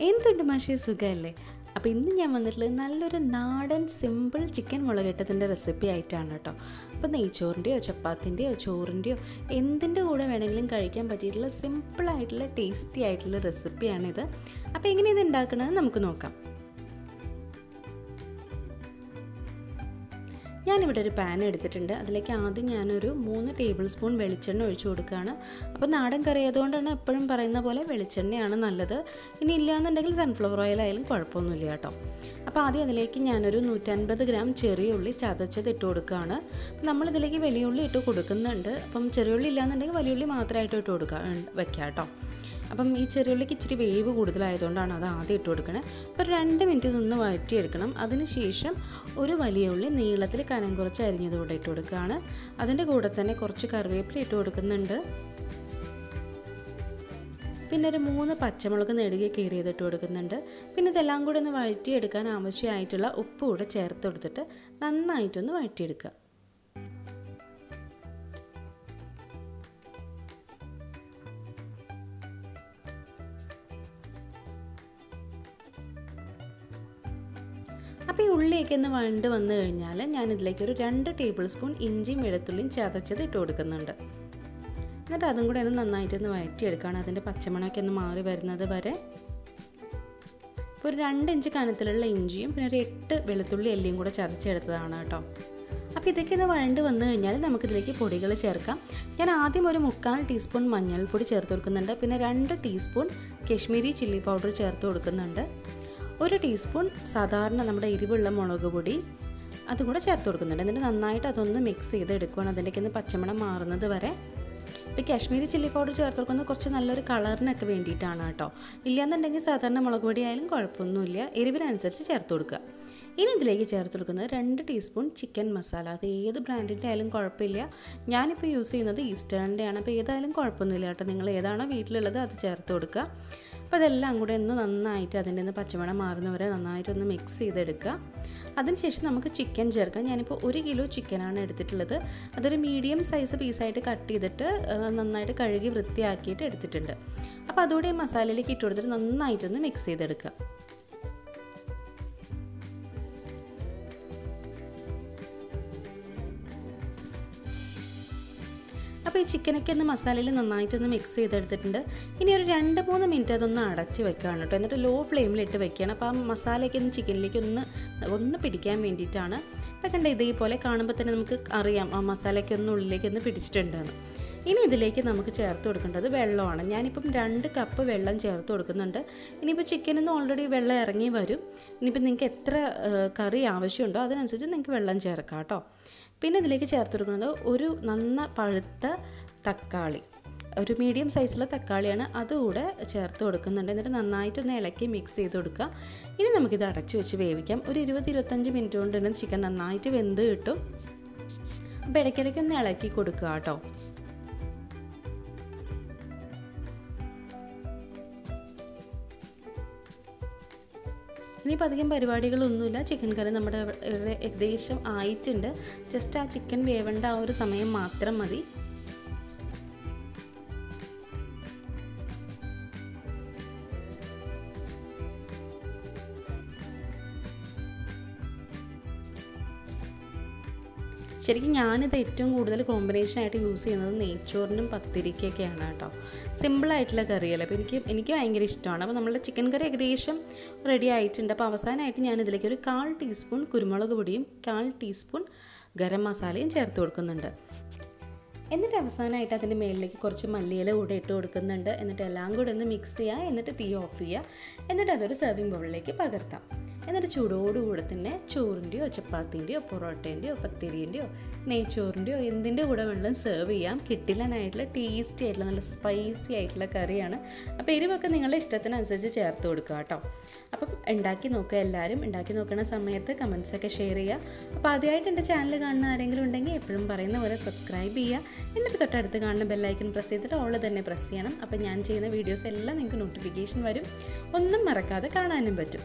എന്തുണ്ട് മാഷി? സുഖമല്ലേ അപ്പോൾ ഇന്ന് ഞാൻ വന്നിട്ടുള്ളത് നല്ലൊരു നാടൻ സിമ്പിൾ ചിക്കൻ മുളകിട്ടതിന്റെ റെസിപ്പി ആയിട്ടാണ് കേട്ടോ. അപ്പോൾ നെയ്ച്ചോറിന്റെയോ ചപ്പാത്തിന്റെയോ ചോറിന്റെയോ എന്തിന്റെ കൂടെ വേണമെങ്കിലും കഴിക്കാൻ പറ്റിയിട്ടുള്ള സിമ്പിളായിട്ടുള്ള ടേസ്റ്റി ആയിട്ടുള്ള റെസിപ്പിയാണിത് അപ്പോൾ എങ്ങനെ ഇത് ഉണ്ടാക്കണമെന്ന് നമുക്ക് നോക്കാം. ഞാനിവിടെ ഒരു പാൻ എടുത്തിട്ടുണ്ട്. അതിലേക്ക് ആദ്യം ഞാനൊരു മൂന്ന് ടേബിൾ സ്പൂൺ വെളിച്ചെണ്ണ ഒഴിച്ചു കൊടുക്കുകയാണ്. അപ്പോൾ നാടൻ കറി ആയതുകൊണ്ടാണ് എപ്പോഴും പറയുന്ന പോലെ വെളിച്ചെണ്ണയാണ് നല്ലത്. ഇനി ഇല്ലയെന്നുണ്ടെങ്കിൽ സൺഫ്ലവർ ഓയിൽ ആയാലും കുഴപ്പമൊന്നുമില്ല കേട്ടോ. അപ്പോൾ ആദ്യം അതിലേക്ക് ഞാനൊരു നൂറ്റൻപത് ഗ്രാം ചെറിയ ഉള്ളി ചതച്ചത് ഇട്ട് കൊടുക്കുകയാണ്. നമ്മളിതിലേക്ക് വലിയ ഉള്ളി ഇട്ട് കൊടുക്കുന്നുണ്ട്. അപ്പം ചെറിയ ഉള്ളി ഇല്ലയെന്നുണ്ടെങ്കിൽ വലിയ ഉള്ളി മാത്രമായിട്ട് ഇട്ട് കൊടുക്കുക വെക്കാം കേട്ടോ. അപ്പം ഈ ചെറിയുള്ളിക്ക് ഇച്ചിരി വേവ് കൂടുതലായതുകൊണ്ടാണ് അത് ആദ്യം ഇട്ട് കൊടുക്കണത് അപ്പോൾ ഒരു രണ്ട് മിനിറ്റ് നിന്ന് വഴറ്റിയെടുക്കണം. അതിനുശേഷം ഒരു വലിയ ഉള്ളി നീളത്തിൽ കനം കുറച്ച് അരിഞ്ഞത് ഇട്ട് കൊടുക്കുകയാണ്. അതിന്റെ കൂടെ തന്നെ കുറച്ച് കറിവേപ്പില ഇട്ട് കൊടുക്കുന്നുണ്ട്. പിന്നെ ഒരു മൂന്ന് പച്ചമുളക് നെടുകെ ചെയ്തിട്ട് കൊടുക്കുന്നുണ്ട്. പിന്നെ ഇതെല്ലാം കൂടെ ഒന്ന് വഴറ്റിയെടുക്കാൻ ആവശ്യമായിട്ടുള്ള ഉപ്പ് കൂടെ ചേർത്ത് കൊടുത്തിട്ട് നന്നായിട്ടൊന്ന് വഴറ്റിയെടുക്കുക. അപ്പോൾ ഈ ഉള്ളിയൊക്കെ ഒന്ന് വണ്ട് വന്നു കഴിഞ്ഞാൽ ഞാനിതിലേക്ക് ഒരു രണ്ട് ടേബിൾ സ്പൂൺ ഇഞ്ചിയും വെളുത്തുള്ളിയും ചതച്ചത് ഇട്ട് കൊടുക്കുന്നുണ്ട്. എന്നിട്ട് അതും കൂടെ ഒന്ന് നന്നായിട്ടൊന്ന് വഴറ്റിയെടുക്കുകയാണ്. അതിന്റെ പച്ചമണമൊക്കെ ഒന്ന് മാറി വരുന്നത് വരെ. ഇപ്പോൾ ഒരു രണ്ട് ഇഞ്ച് കനത്തിലുള്ള ഇഞ്ചിയും പിന്നെ ഒരു എട്ട് വെളുത്തുള്ളി എല്ലിയും കൂടെ ചതച്ചെടുത്തതാണ് കേട്ടോ. അപ്പോൾ ഇതൊക്കെ ഒന്ന് വഴണ്ട് വന്നു കഴിഞ്ഞാൽ നമുക്കിതിലേക്ക് പൊടികൾ ചേർക്കാം. ഞാൻ ആദ്യം ഒരു മുക്കാൽ ടീസ്പൂൺ മഞ്ഞൾപ്പൊടി ചേർത്ത് കൊടുക്കുന്നുണ്ട്. പിന്നെ രണ്ട് ടീസ്പൂൺ കശ്മീരി ചില്ലി പൗഡർ ചേർത്ത് കൊടുക്കുന്നുണ്ട്. ഒരു ടീസ്പൂൺ സാധാരണ നമ്മുടെ എരിവുള്ള മുളക് പൊടി അതും കൂടെ ചേർത്ത് കൊടുക്കുന്നുണ്ട്. എന്നിട്ട് നന്നായിട്ട് അതൊന്ന് മിക്സ് ചെയ്ത് എടുക്കുകയാണ് അതിന്റെയൊക്കെ ഒന്ന് പച്ചമണം മാറുന്നത് വരെ. ഇപ്പോൾ കാശ്മീരി ചില്ലി പൗഡർ ചേർത്ത് കൊടുക്കുന്നത് കുറച്ച് നല്ലൊരു കളറിനൊക്കെ വേണ്ടിയിട്ടാണ് കേട്ടോ. ഇല്ലയെന്നുണ്ടെങ്കിൽ സാധാരണ മുളക് പൊടി ആയാലും കുഴപ്പമൊന്നുമില്ല. എരിവിനനുസരിച്ച് ചേർത്ത് കൊടുക്കുക. ഇനി ഇതിലേക്ക് ചേർത്ത് കൊടുക്കുന്നത് രണ്ട് ടീസ്പൂൺ ചിക്കൻ മസാല. അത് ഏത് ബ്രാൻഡിന്റെ ആയാലും കുഴപ്പമില്ല. ഞാനിപ്പോൾ യൂസ് ചെയ്യുന്നത് ഈസ്റ്റേണിന്റെ ആണ് അപ്പോൾ ഏതായാലും കുഴപ്പമൊന്നുമില്ല കേട്ടോ. നിങ്ങൾ ഏതാണോ വീട്ടിലുള്ളത് അത് ചേർത്ത് കൊടുക്കുക. അപ്പോൾ അതെല്ലാം കൂടെ ഒന്ന് നന്നായിട്ട് അതിന്റെ നിന്ന് പച്ചമണം മാറുന്നവരെ നന്നായിട്ടൊന്ന് മിക്സ് ചെയ്തെടുക്കുക. അതിനുശേഷം നമുക്ക് ചിക്കൻ ചേർക്കാം. ഞാനിപ്പോൾ ഒരു കിലോ ചിക്കനാണ് എടുത്തിട്ടുള്ളത്. അതൊരു മീഡിയം സൈസ് പീസായിട്ട് കട്ട് ചെയ്തിട്ട് നന്നായിട്ട് കഴുകി വൃത്തിയാക്കിയിട്ട് എടുത്തിട്ടുണ്ട്. അപ്പോൾ അതുകൂടെ ഈ മസാലയിലേക്ക് ഇട്ട് കൊടുത്തിട്ട് നന്നായിട്ടൊന്ന് മിക്സ് ചെയ്തെടുക്കുക. അപ്പോൾ ഈ ചിക്കനൊക്കെ ഒന്ന് മസാലയിൽ നന്നായിട്ടൊന്ന് മിക്സ് ചെയ്തെടുത്തിട്ടുണ്ട്. ഇനി ഒരു രണ്ട് മൂന്ന് മിനിറ്റ് അതൊന്ന് അടച്ച് വെക്കുകയാണ് കേട്ടോ. എന്നിട്ട് ലോ ഫ്ലെയിമിലിട്ട് വെക്കുകയാണ്. അപ്പോൾ ആ മസാലയൊക്കെ ഒന്ന് ചിക്കനിലേക്ക് ഒന്ന് ഒന്ന് പിടിക്കാൻ വേണ്ടിയിട്ടാണ്. അപ്പോൾ കണ്ട ഇതേപോലെ കാണുമ്പോൾ തന്നെ നമുക്ക് അറിയാം ആ മസാലയൊക്കെ ഒന്ന് ഉള്ളിലേക്ക് ഒന്ന് പിടിച്ചിട്ടുണ്ടെന്ന് ഇനി ഇതിലേക്ക് നമുക്ക് ചേർത്ത് കൊടുക്കേണ്ടത് വെള്ളമാണ്. ഞാനിപ്പം രണ്ട് കപ്പ് വെള്ളം ചേർത്ത് കൊടുക്കുന്നുണ്ട്. ഇനിയിപ്പോൾ ചിക്കനിൽ നിന്ന് ഓൾറെഡി വെള്ളം ഇറങ്ങി വരും. ഇനിയിപ്പോൾ നിങ്ങൾക്ക് എത്ര കറി ആവശ്യമുണ്ടോ അതിനനുസരിച്ച് നിങ്ങൾക്ക് വെള്ളം ചേർക്കാം കേട്ടോ. പിന്നെ ഇതിലേക്ക് ചേർത്ത് കൊടുക്കുന്നത് ഒരു നന്ന പഴുത്ത തക്കാളി. ഒരു മീഡിയം സൈസുള്ള തക്കാളിയാണ് അതുകൂടെ ചേർത്ത് കൊടുക്കുന്നുണ്ട്. എന്നിട്ട് നന്നായിട്ടൊന്ന് ഇളക്കി മിക്സ് ചെയ്ത് കൊടുക്കുക. ഇനി നമുക്കിത് അടച്ചു വെച്ച് വേവിക്കാം. ഒരു ഇരുപത് ഇരുപത്തഞ്ച് മിനിറ്റ് കൊണ്ട് തന്നെ ചിക്കൻ നന്നായിട്ട് വെന്ത് കിട്ടും. അപ്പോൾ ഇടയ്ക്കിടയ്ക്ക് ഒന്ന് ഇളക്കി കൊടുക്കുക കേട്ടോ. ഇനിയിപ്പോൾ അധികം പരിപാടികളൊന്നുമില്ല. ചിക്കൻ കറി നമ്മുടെ ഏകദേശം ആയിട്ടുണ്ട്. ജസ്റ്റ് ആ ചിക്കൻ വേവേണ്ട ആ ഒരു സമയം മാത്രം മതി. ശരിക്കും ഞാനിത് ഏറ്റവും കൂടുതൽ കോമ്പിനേഷൻ ആയിട്ട് യൂസ് ചെയ്യുന്നത് നെയ്ച്ചോറിനും പത്തിരിക്കൊക്കെയാണ് കേട്ടോ. സിമ്പിളായിട്ടുള്ള കറിയല്ല അപ്പോൾ എനിക്ക് എനിക്ക് ഭയങ്കര ഇഷ്ടമാണ്. അപ്പോൾ നമ്മുടെ ചിക്കൻ കറി ഏകദേശം റെഡി ആയിട്ടുണ്ട്. അപ്പോൾ അവസാനമായിട്ട് ഞാൻ ഇതിലേക്ക് ഒരു കാൽ ടീസ്പൂൺ കുരുമുളക് പൊടിയും കാൽ ടീസ്പൂൺ ഗരം മസാലയും ചേർത്ത് കൊടുക്കുന്നുണ്ട്. എന്നിട്ട് അവസാനമായിട്ട് അതിന്റെ മേളിലേക്ക് കുറച്ച് മല്ലിയില കൂടെ ഇട്ട് കൊടുക്കുന്നുണ്ട്. എന്നിട്ട് എല്ലാം കൂടെ ഒന്ന് മിക്സ് ചെയ്യുക. എന്നിട്ട് തീ ഓഫ് ചെയ്യുക. എന്നിട്ട് അതൊരു സെർവിങ് ബൗളിലേക്ക് പകർത്താം. എന്നിട്ട് ചൂടോടുകൂടെ തന്നെ ചോറിന്റെയോ ചപ്പാത്തിന്റെയോ പൊറോട്ടേന്റെയോ പത്തിരിന്റെയോ നെയ്ച്ചോറിന്റെയോ എന്തിന്റെ കൂടെ വേണമെങ്കിലും സെർവ് ചെയ്യാം. കിട്ടില്ലനായിട്ടുള്ള ടേസ്റ്റി ആയിട്ടുള്ള നല്ല സ്പൈസി ആയിട്ടുള്ള കറിയാണ്. അപ്പോൾ എരിവൊക്കെ നിങ്ങളുടെ ഇഷ്ടത്തിനനുസരിച്ച് ചേർത്ത് കൊടുക്കുക കേട്ടോ. അപ്പം ഉണ്ടാക്കി നോക്കുക എല്ലാവരും. ഉണ്ടാക്കി നോക്കുന്ന സമയത്ത് കമൻസൊക്കെ ഷെയർ ചെയ്യുക. അപ്പോൾ ആദ്യമായിട്ട് എന്റെ ചാനൽ കാണുന്ന ആരെങ്കിലും ഉണ്ടെങ്കിൽ എപ്പോഴും പറയുന്ന പോലെ സബ്സ്ക്രൈബ് ചെയ്യുക. എന്നിട്ട് തൊട്ടടുത്ത് കാണുന്ന ബെല്ലൈക്കൺ പ്രസ് ചെയ്തിട്ട് ഓൾ തന്നെ പ്രസ് ചെയ്യണം. അപ്പോൾ ഞാൻ ചെയ്യുന്ന വീഡിയോസ് എല്ലാം നിങ്ങൾക്ക് നോട്ടിഫിക്കേഷൻ വരും. ഒന്നും മറക്കാതെ കാണാനും പറ്റും.